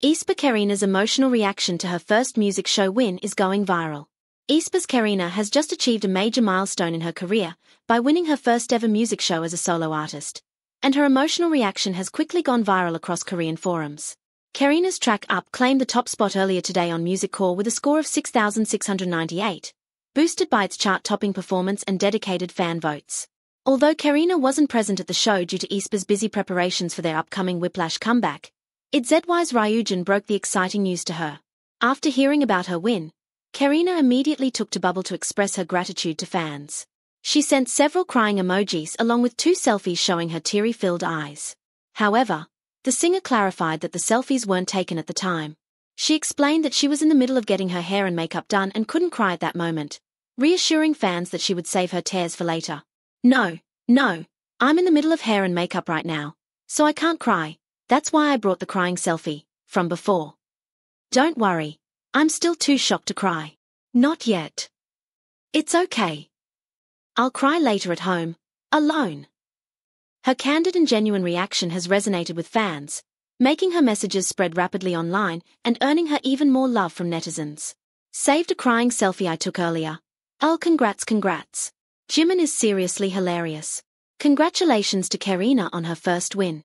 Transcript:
Aespa Karina's emotional reaction to her first music show win is going viral. Aespa's Karina has just achieved a major milestone in her career by winning her first ever music show as a solo artist. And her emotional reaction has quickly gone viral across Korean forums. Karina's track Up claimed the top spot earlier today on Music Core with a score of 6,698, boosted by its chart-topping performance and dedicated fan votes. Although Karina wasn't present at the show due to Aespa's busy preparations for their upcoming Whiplash comeback, ITZY's Ryujin broke the exciting news to her. After hearing about her win, Karina immediately took to Bubble to express her gratitude to fans. She sent several crying emojis along with two selfies showing her teary-filled eyes. However, the singer clarified that the selfies weren't taken at the time. She explained that she was in the middle of getting her hair and makeup done and couldn't cry at that moment, reassuring fans that she would save her tears for later. No, no, I'm in the middle of hair and makeup right now, so I can't cry, that's why I brought the crying selfie, from before. Don't worry, I'm still too shocked to cry. Not yet. It's okay. I'll cry later at home, alone. Her candid and genuine reaction has resonated with fans, making her messages spread rapidly online and earning her even more love from netizens. Saved a crying selfie I took earlier. Oh, congrats, congrats. Jimin is seriously hilarious. Congratulations to Karina on her first win.